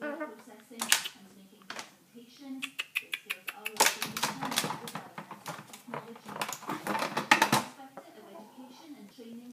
processing.